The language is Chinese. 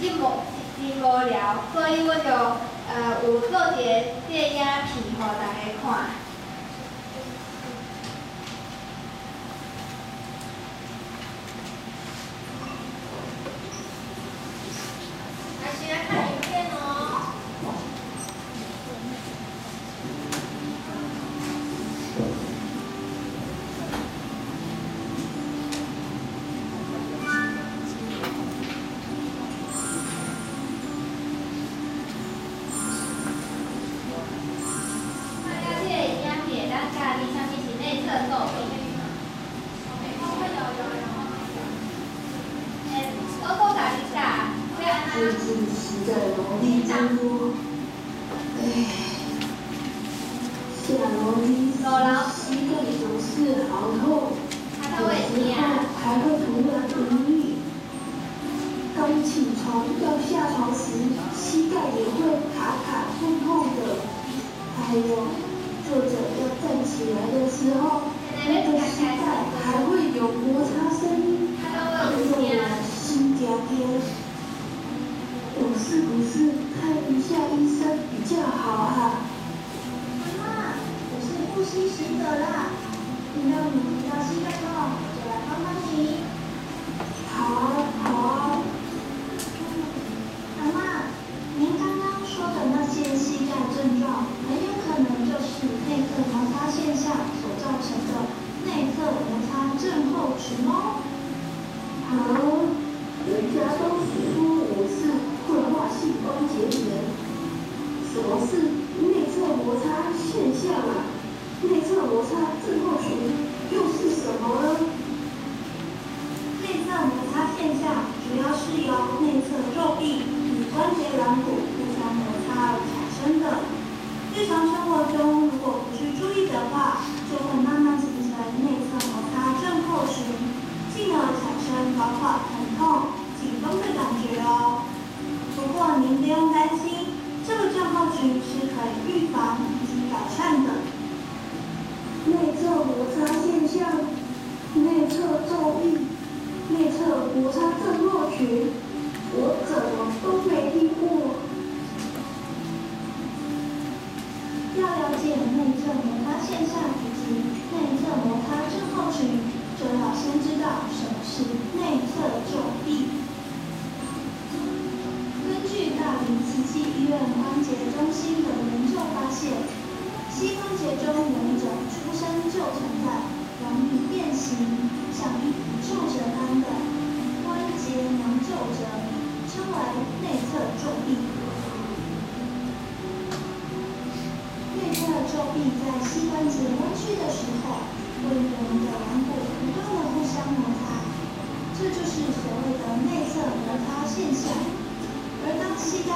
真无，真无聊，所以我就呃有做一个电影片互大家看。还是要看影片哦。内侧作品。诶，我讲家己教，要安最？近实在劳力真多，唉，下楼梯时膝盖总是好痛，有时候还会突然无力。刚起床要下床时，膝盖也会卡卡痛痛的。还有坐着要站起来的时候，那个膝盖还会有摩擦声音，他都会让有我心嗲嗲。我是不是看一下医生比较好啊？妈妈，我是呼吸使者啦，听到你提到膝盖痛，我就来帮帮你。好啊，好啊。妈妈，您刚刚说的那些膝盖症状，很有可能就是内侧摩擦现象所造成的内侧摩擦症候群哦。好，人家都说内侧摩擦症候群又是什么呢？内侧摩擦现象主要是由内侧肉壁与关节软骨互相摩擦而产生的。日常生活中如果不去注意的话，就会慢慢形成内侧摩擦症候群，进而产生包括疼痛、紧绷的感觉哦。不过您不用担心，这个症候群是可以预防以及改善的。内侧摩内侧皱壁、内侧摩擦症候群，我怎么都没听过。要了解内侧摩擦现象以及内侧摩擦症候群，就要先知道什么是内侧皱壁。根据大林慈济医院关节中心的研究发现，膝关侧、手臂在膝关节弯曲的时候，为我们的软骨不断的。